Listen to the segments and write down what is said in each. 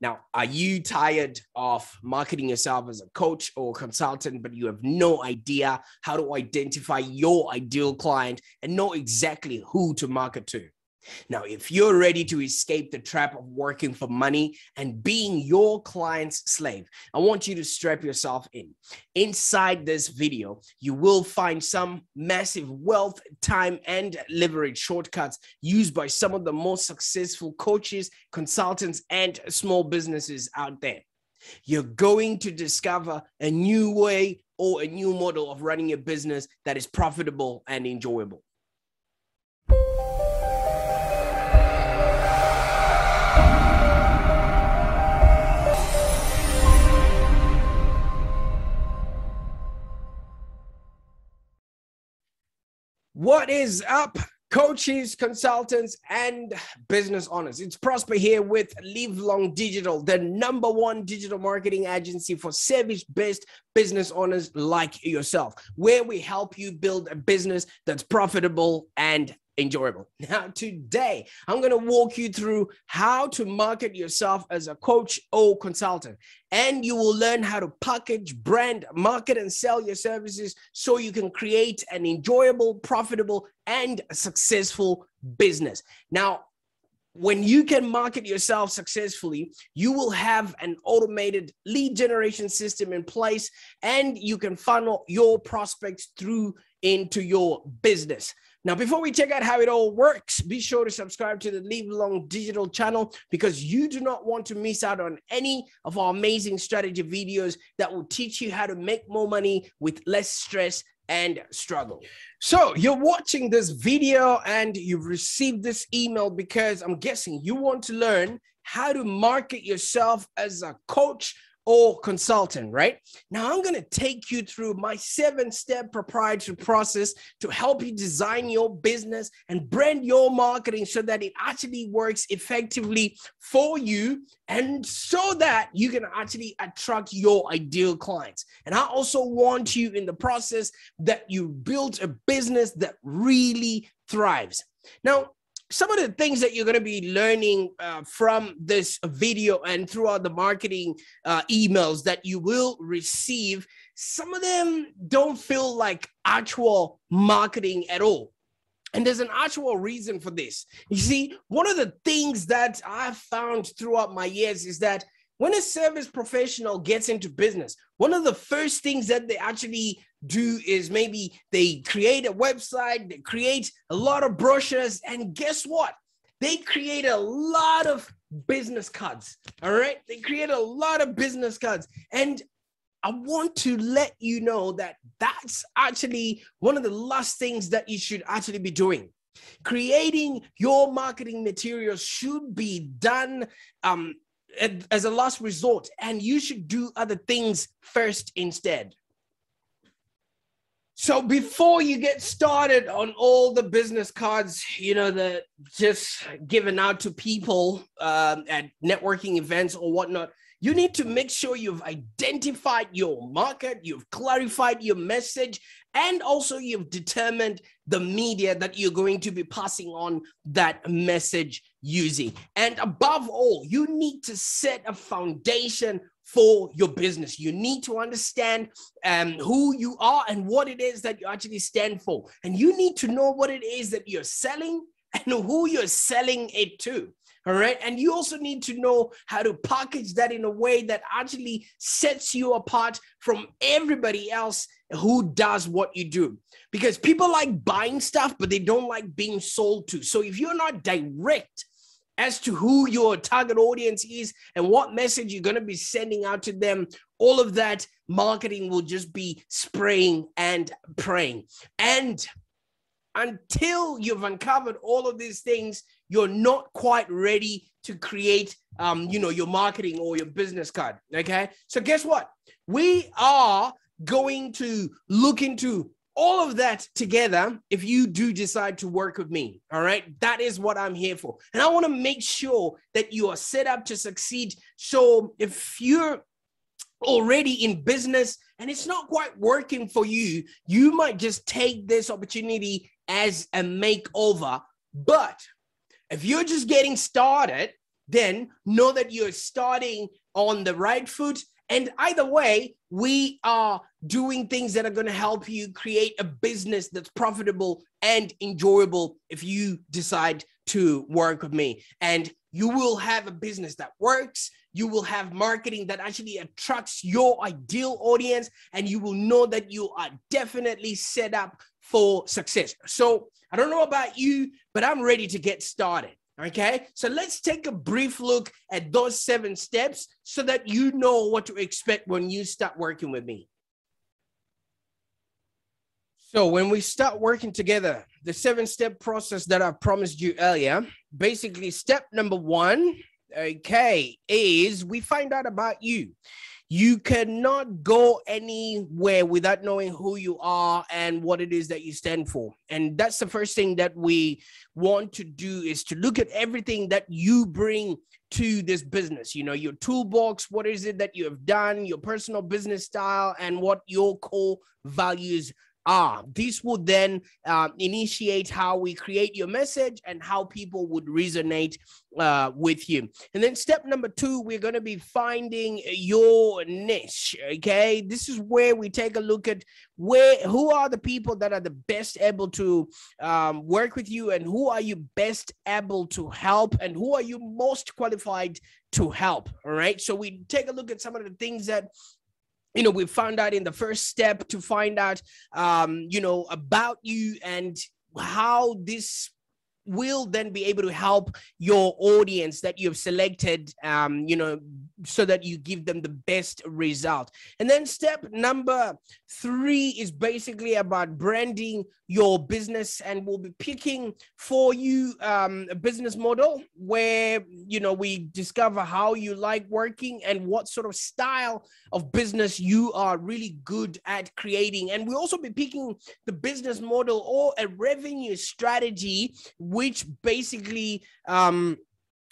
Now, are you tired of marketing yourself as a coach or consultant, but you have no idea how to identify your ideal client and know exactly who to market to? Now, if you're ready to escape the trap of working for money and being your client's slave, I want you to strap yourself in. Inside this video, you will find some massive wealth, time, and leverage shortcuts used by some of the most successful coaches, consultants, and small businesses out there. You're going to discover a new way or a new model of running your business that is profitable and enjoyable. What is up, coaches, consultants, and business owners? It's Prosper here with Livelong Digital, the number one digital marketing agency for service based business owners like yourself, where we help you build a business that's profitable and enjoyable. Now, today, I'm going to walk you through how to market yourself as a coach or consultant. And you will learn how to package, brand, market, and sell your services so you can create an enjoyable, profitable, and successful business. Now, when you can market yourself successfully, you will have an automated lead generation system in place and you can funnel your prospects through into your business. Now, before we check out how it all works, be sure to subscribe to the Livelong Digital channel because you do not want to miss out on any of our amazing strategy videos that will teach you how to make more money with less stress and struggle. So, you're watching this video and you've received this email because I'm guessing you want to learn how to market yourself as a coach or consultant, right? Now, I'm going to take you through my seven step proprietary process to help you design your business and brand your marketing so that it actually works effectively for you and so that you can actually attract your ideal clients. And I also want you in the process that you build a business that really thrives. Now, some of the things that you're going to be learning uh, from this video and throughout the marketing uh, emails that you will receive, some of them don't feel like actual marketing at all. And there's an actual reason for this. You see, one of the things that I've found throughout my years is that when a service professional gets into business, one of the first things that they actually do is maybe they create a website, they create a lot of brochures, and guess what? They create a lot of business cards. All right. They create a lot of business cards. And I want to let you know that that's actually one of the last things that you should actually be doing. Creating your marketing materials should be done um, as a last resort, and you should do other things first instead. So before you get started on all the business cards, you know, that just given out to people um, at networking events or whatnot, you need to make sure you've identified your market, you've clarified your message, and also you've determined the media that you're going to be passing on that message using. And above all, you need to set a foundation for your business. You need to understand um, who you are and what it is that you actually stand for. And you need to know what it is that you're selling and who you're selling it to. All right. And you also need to know how to package that in a way that actually sets you apart from everybody else who does what you do. Because people like buying stuff, but they don't like being sold to. So if you're not direct as to who your target audience is and what message you're going to be sending out to them, all of that marketing will just be spraying and praying. And until you've uncovered all of these things, you're not quite ready to create um, you know, your marketing or your business card. Okay. So guess what? We are going to look into all of that together if you do decide to work with me. All right. That is what I'm here for. And I want to make sure that you are set up to succeed. So if you're already in business and it's not quite working for you, you might just take this opportunity as a makeover. But if you're just getting started, then know that you're starting on the right foot. And either way, we are doing things that are going to help you create a business that's profitable and enjoyable if you decide to work with me. And you will have a business that works. You will have marketing that actually attracts your ideal audience, and you will know that you are definitely set up for success. So, I don't know about you, but I'm ready to get started. Okay, so let's take a brief look at those seven steps so that you know what to expect when you start working with me. So, when we start working together, the seven step process that I promised you earlier, basically, step number one, okay, is we find out about you. You cannot go anywhere without knowing who you are and what it is that you stand for. And that's the first thing that we want to do is to look at everything that you bring to this business. You know, your toolbox, what is it that you have done, your personal business style, and what your core values are. This will then uh, initiate how we create your message and how people would resonate uh, with you. And then step number two, we're going to be finding your niche. Okay, this is where we take a look at where who are the people that are the best able to um, work with you, and who are you best able to help, and who are you most qualified to help. All right, so we take a look at some of the things that you know we found out in the first step to find out um you know about you and how this will then be able to help your audience that you've selected um you know so that you give them the best result. And then step number three is basically about branding your business and we'll be picking for you um, a business model where you know we discover how you like working and what sort of style of business you are really good at creating. And we'll also be picking the business model or a revenue strategy which basically um,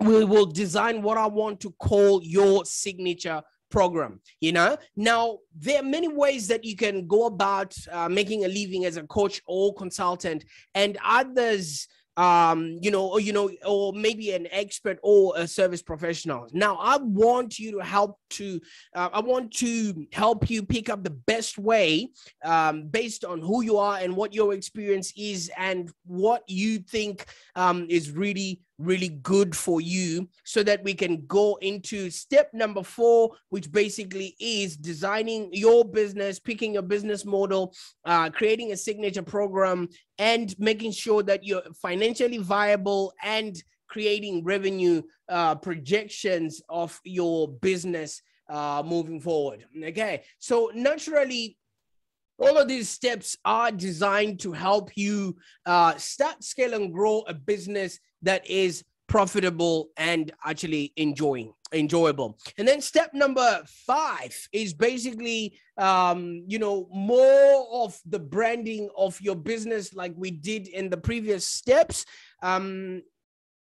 we will design what I want to call your signature program you know? Now there are many ways that you can go about uh, making a living as a coach or consultant and others um you know or you know or maybe an expert or a service professional. Now i want you to help to uh, i want to help you pick up the best way um based on who you are and what your experience is and what you think um is really really good for you so that we can go into step number four, which basically is designing your business, picking your business model, uh, creating a signature program, and making sure that you're financially viable and creating revenue uh, projections of your business uh, moving forward. Okay, so naturally, all of these steps are designed to help you uh, start, scale, and grow a business that is profitable and actually enjoying enjoyable. And then step number five is basically um you know more of the branding of your business like we did in the previous steps. Um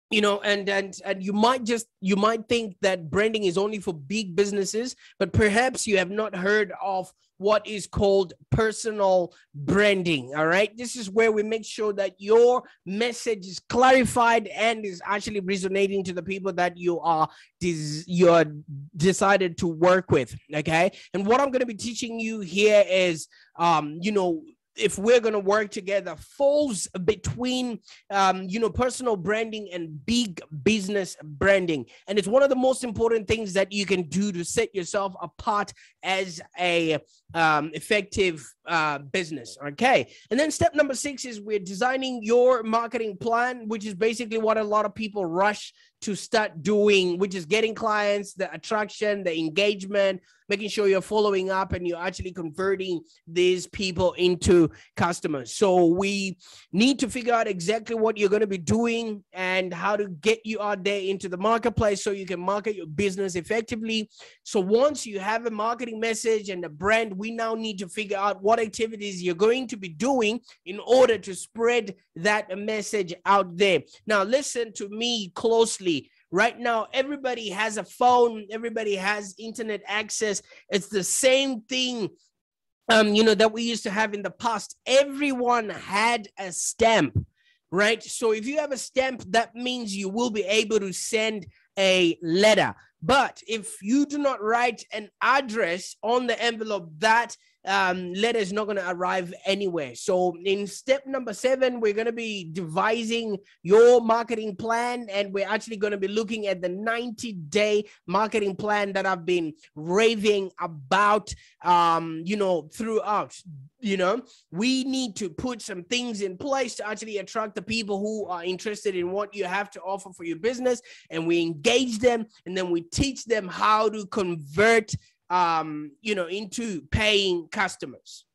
you know and and and you might just you might think that branding is only for big businesses but perhaps you have not heard of what is called personal branding all right? This is where we make sure that your message is clarified and is actually resonating to the people that you are you are decided to work with okay? And what i'm going to be teaching you here is um you know if we're going to work together falls between um, you know personal branding and big business branding. And it's one of the most important things that you can do to set yourself apart as a um, effective uh, business okay? And then step number six is we're designing your marketing plan which is basically what a lot of people rush to start doing, which is getting clients, the attraction, the engagement, making sure you're following up and you're actually converting these people into customers. So we need to figure out exactly what you're going to be doing and how to get you out there into the marketplace so you can market your business effectively. So once you have a marketing message and a brand, we now need to figure out what activities you're going to be doing in order to spread that message out there. Now listen to me closely Right now, everybody has a phone, everybody has internet access. It's the same thing um, you know, that we used to have in the past. Everyone had a stamp, right? So if you have a stamp, that means you will be able to send a letter. But if you do not write an address on the envelope, that um, letter is not going to arrive anywhere. So, in step number seven, we're going to be devising your marketing plan, and we're actually going to be looking at the 90 day marketing plan that I've been raving about, um, you know, throughout. You know, we need to put some things in place to actually attract the people who are interested in what you have to offer for your business, and we engage them, and then we teach them how to convert um, you know, into paying customers.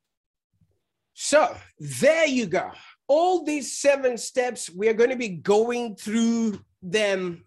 So there you go. All these seven steps, we are going to be going through them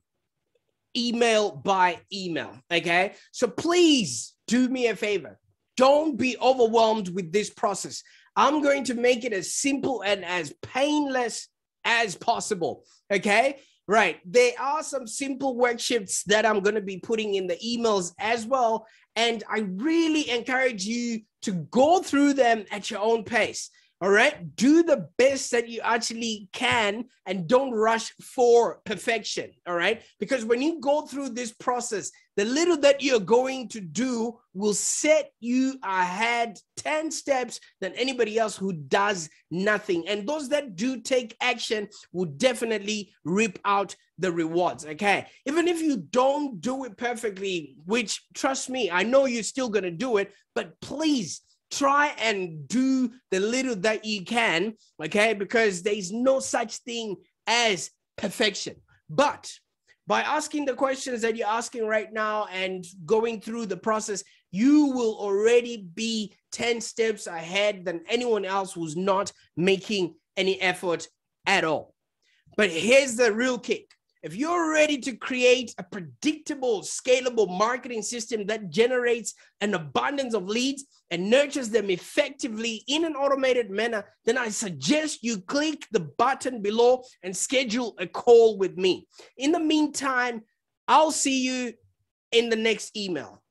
email by email. Okay. So please do me a favor. Don't be overwhelmed with this process. I'm going to make it as simple and as painless as possible. Okay. Right. There are some simple worksheets that I'm going to be putting in the emails as well. And I really encourage you to go through them at your own pace. All right. Do the best that you actually can and don't rush for perfection. All right. Because when you go through this process, the little that you're going to do will set you ahead 10 steps than anybody else who does nothing. And those that do take action will definitely reap out the rewards. Okay. Even if you don't do it perfectly, which trust me, I know you're still going to do it, but please try and do the little that you can, okay? Because there's no such thing as perfection. But by asking the questions that you're asking right now and going through the process, you will already be 10 steps ahead than anyone else who's not making any effort at all. But here's the real kick if you're ready to create a predictable, scalable marketing system that generates an abundance of leads and nurtures them effectively in an automated manner, then I suggest you click the button below and schedule a call with me. In the meantime, I'll see you in the next email.